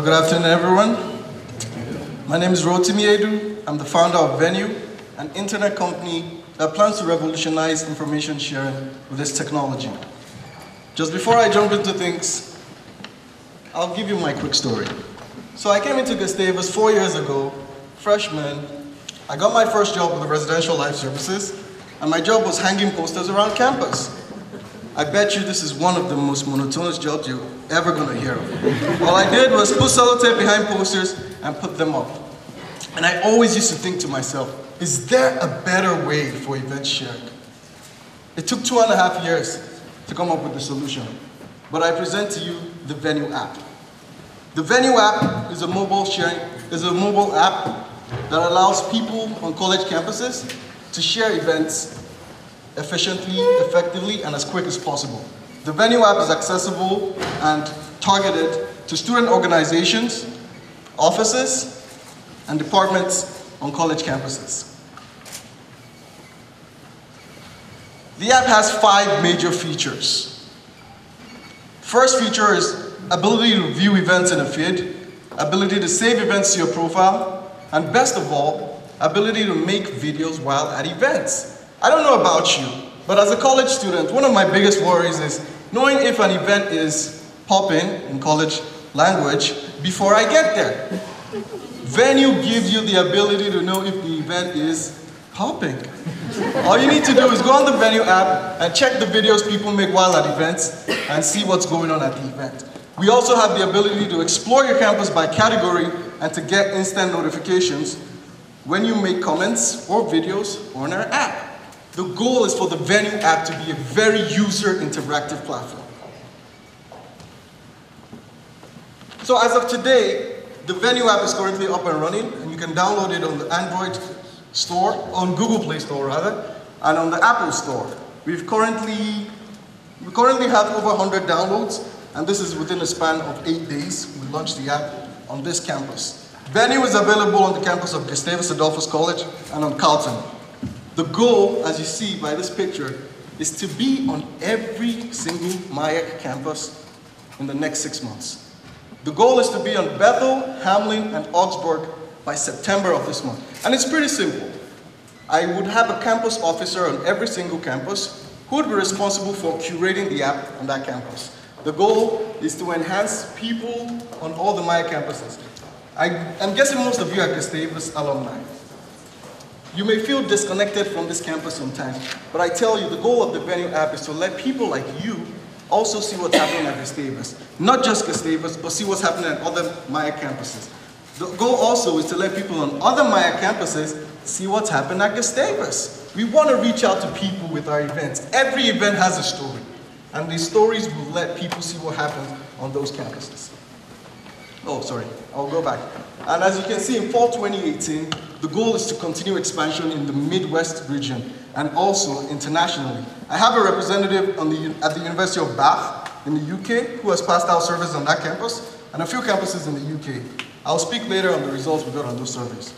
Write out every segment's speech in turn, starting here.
good afternoon, everyone. My name is Rotimi Edu. I'm the founder of Venew, an internet company that plans to revolutionize information sharing with this technology. Just before I jump into things, I'll give you my quick story. So I came into Gustavus four years ago, freshman. I got my first job with the Residential Life Services, and my job was hanging posters around campus. I bet you this is one of the most monotonous jobs you're ever gonna hear of. All I did was put sellotape behind posters and put them up. And I always used to think to myself, is there a better way for event sharing? It took two and a half years to come up with the solution, but I present to you the Venew app. The Venew app is a mobile sharing, is a mobile app that allows people on college campuses to share events efficiently, effectively, and as quick as possible. The Venew app is accessible and targeted to student organizations, offices, and departments on college campuses. The app has five major features. First feature is ability to view events in a feed, ability to save events to your profile, and best of all, ability to make videos while at events. I don't know about you, but as a college student, one of my biggest worries is knowing if an event is popping in college language before I get there. Venew gives you the ability to know if the event is popping. All you need to do is go on the Venew app and check the videos people make while at events and see what's going on at the event. We also have the ability to explore your campus by category and to get instant notifications when you make comments or videos on our app. The goal is for the Venew app to be a very user interactive platform. So as of today, the Venew app is currently up and running, and you can download it on the Android store, on Google Play Store rather, and on the Apple Store. We've currently, we currently have over 100 downloads, and this is within a span of eight days. We launched the app on this campus. Venew is available on the campus of Gustavus Adolphus College and on Carleton. The goal, as you see by this picture, is to be on every single MIAC campus in the next six months. The goal is to be on Bethel, Hamline, and Augsburg by September of this month. And it's pretty simple. I would have a campus officer on every single campus who would be responsible for curating the app on that campus. The goal is to enhance people on all the MIAC campuses. I, am guessing most of you are Gustavus alumni. You may feel disconnected from this campus sometimes, but I tell you, the goal of the Venew app is to let people like you also see what's happening at Gustavus. Not just Gustavus, but see what's happening at other MIAC campuses. The goal also is to let people on other MIAC campuses see what's happening at Gustavus. We want to reach out to people with our events. Every event has a story, and these stories will let people see what happens on those campuses. Oh, sorry, I'll go back. And as you can see, in fall 2018, the goal is to continue expansion in the Midwest region and also internationally. I have a representative the, at the University of Bath in the UK who has passed out surveys on that campus and a few campuses in the UK. I'll speak later on the results we got on those surveys.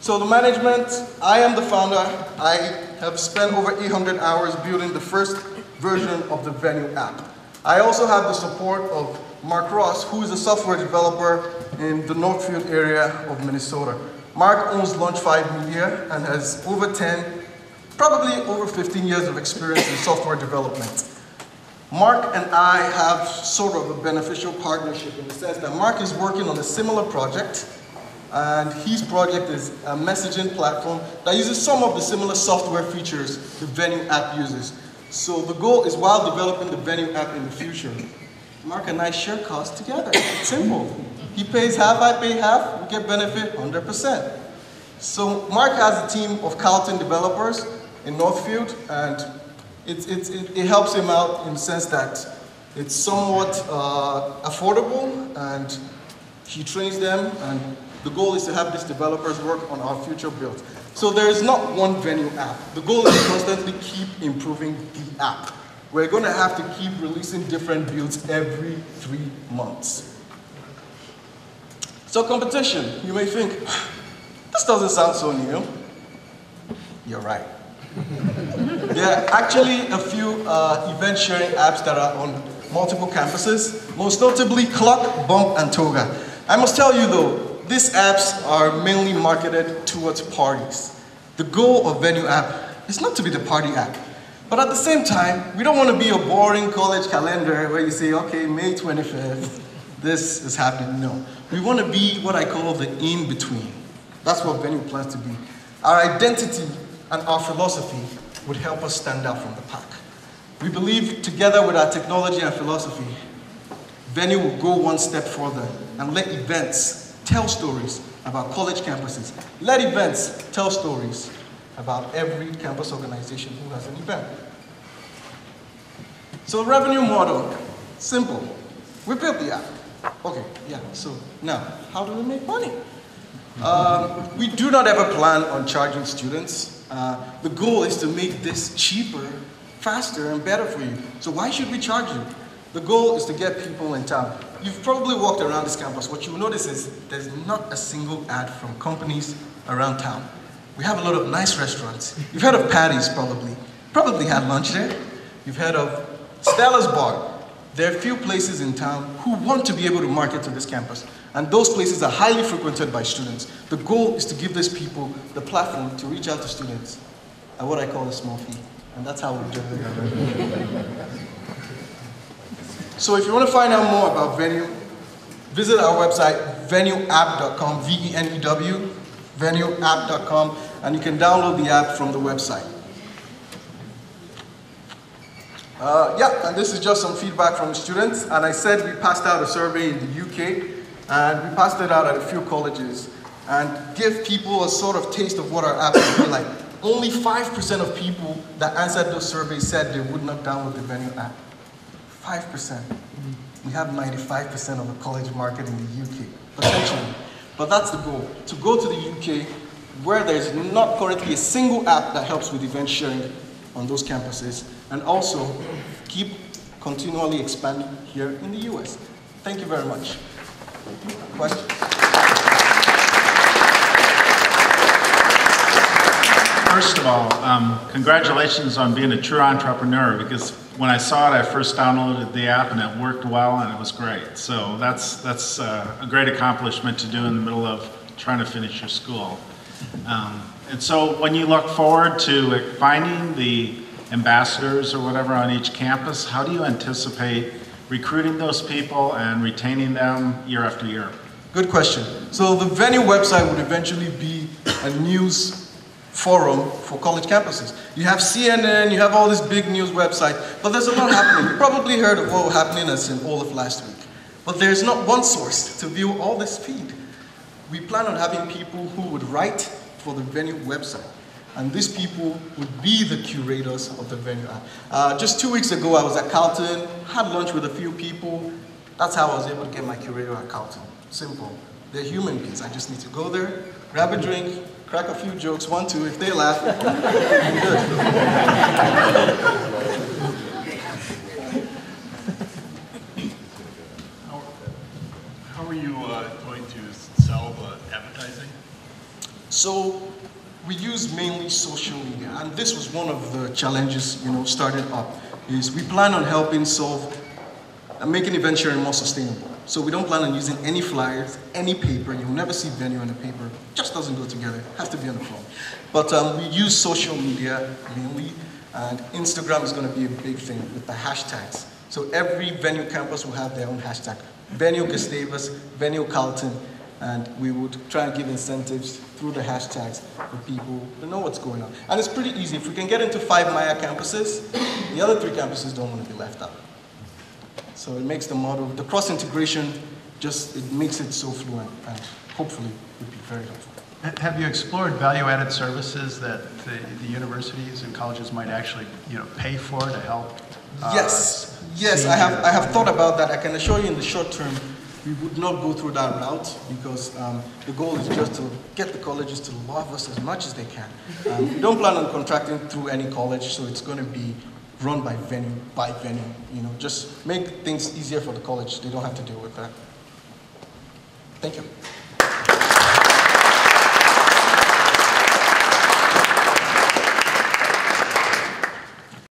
So the management, I am the founder. I have spent over 800 hours building the first version of the Venew app. I also have the support of Mark Ross, who is a software developer in the Northfield area of Minnesota. Mark owns Launch 5 Media and has over 10, probably over 15 years of experience in software development. Mark and I have sort of a beneficial partnership in the sense that Mark is working on a similar project and his project is a messaging platform that uses some of the similar software features the Venew app uses. So the goal is while developing the Venew app in the future, Mark and I share costs together. It's simple. He pays half, I pay half, we get benefit 100%. So Mark has a team of Carleton developers in Northfield, and it, it, it, it helps him out in the sense that it's somewhat uh, affordable, and he trains them, and the goal is to have these developers work on our future builds. So there is not one Venew app. The goal is to constantly keep improving the app. We're going to have to keep releasing different builds every three months. So competition, you may think, this doesn't sound so new. You're right. there are actually a few uh, event sharing apps that are on multiple campuses. most notably Clock, Bump, and Toga. I must tell you though, these apps are mainly marketed towards parties. The goal of Venew app is not to be the party app, but at the same time, we don't want to be a boring college calendar where you say, okay, May 25th, this is happening. No. We want to be what I call the in-between. That's what Venew plans to be. Our identity and our philosophy would help us stand out from the pack. We believe together with our technology and philosophy, Venew will go one step further and let events tell stories about college campuses. Let events tell stories about every campus organization who has an event. So revenue model, simple. We built the app. Okay, yeah, so now, how do we make money? Um, we do not ever plan on charging students. Uh, the goal is to make this cheaper, faster, and better for you. So why should we charge you? The goal is to get people in town. You've probably walked around this campus. What you'll notice is there's not a single ad from companies around town. We have a lot of nice restaurants. You've heard of Patty's probably. Probably had lunch there. You've heard of Stella's Bar. There are few places in town who want to be able to market to this campus, and those places are highly frequented by students. The goal is to give these people the platform to reach out to students at what I call a small fee, and that's how we our revenue. So if you want to find out more about Venew, visit our website, venewapp.com, V-E-N-E-W, venewapp.com, and you can download the app from the website. Uh, yeah, and this is just some feedback from students. And I said we passed out a survey in the UK, and we passed it out at a few colleges, and give people a sort of taste of what our app would be like. Only 5% of people that answered those surveys said they would not download the Venew app. 5%. We have 95% of the college market in the UK, potentially. But that's the goal, to go to the UK where there's not currently a single app that helps with event sharing on those campuses, and also keep continually expanding here in the US. Thank you very much. Questions? First of all, um, congratulations on being a true entrepreneur because when I saw it, I first downloaded the app and it worked well and it was great. So that's, that's uh, a great accomplishment to do in the middle of trying to finish your school. Um, and so when you look forward to finding the ambassadors or whatever on each campus, how do you anticipate recruiting those people and retaining them year after year? Good question. So the Venew website would eventually be a news forum for college campuses. You have CNN, you have all these big news websites, but there's a lot happening. You probably heard of what was happening as in all of last week. But there's not one source to view all this feed. We plan on having people who would write for the Venew website. And these people would be the curators of the Venew. Uh, just two weeks ago, I was at Carleton, had lunch with a few people. That's how I was able to get my curator at Carleton. Simple. They're human beings. I just need to go there, grab a drink, crack a few jokes, one, two. If they laugh, I'm good. How, are you uh, going to sell the advertising? So we use mainly social media, and this was one of the challenges, you know, started up, is we plan on helping solve and making event sharing more sustainable. So we don't plan on using any flyers, any paper. You'll never see Venew on the paper. Just doesn't go together. It has to be on the phone. But um, we use social media mainly, and Instagram is going to be a big thing with the hashtags. So every Venew campus will have their own hashtag. Venew Gustavus, Venew Carleton, and we would try and give incentives through the hashtags for people to know what's going on. And it's pretty easy. If we can get into five MIAC campuses, the other three campuses don't want to be left out. So it makes the model, the cross integration, just it makes it so fluent and hopefully would be very helpful. Have you explored value-added services that the, the, universities and colleges might actually, you know, pay for to help? Uh, yes, yes, I have. I have thought about that. I can assure you, in the short term, we would not go through that route because um, the goal is just to get the colleges to love us as much as they can. Um, we don't plan on contracting through any college, so it's going to be run by Venew, by Venew. You know, just make things easier for the college. They don't have to deal with that. Thank you.